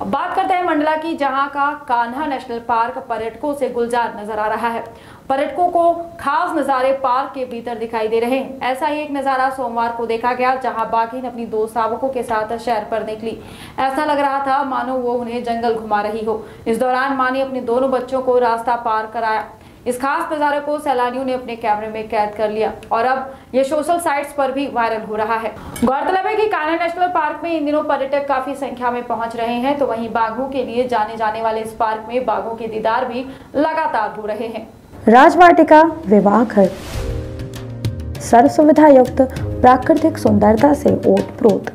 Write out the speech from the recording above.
अब बात करते हैं मंडला की, जहाँ का कान्हा नेशनल पार्क पर्यटकों से गुलजार नज़र आ रहा है। पर्यटकों को खास नज़ारे पार्क के भीतर दिखाई दे रहे हैं। ऐसा ही एक नज़ारा सोमवार को देखा गया, जहाँ बाघिन अपनी दो सावकों के साथ शहर पर निकली। ऐसा लग रहा था, मानो वो उन्हें जंगल घुमा रही हो। इस दौरान माँ ने अपने दोनों बच्चों को रास्ता पार कराया। इस खास नज़ारे को सैलानियों ने अपने कैमरे में कैद कर लिया और अब ये सोशल साइट्स पर भी वायरल हो रहा है। गौरतलब है कि कान्हा नेशनल पार्क में इन दिनों पर्यटक काफ़ी संख्या में पहुँच रहे हैं तो वहीं बाघों के लिए जाने जाने वाले इस पार्क में बाघों के दीदार भी लगातार हो रहे हैं। राजवाटिका, विवाह घर। सर्व सुविधा युक्त प्राकृतिक सुंदरता से ओत प्रोत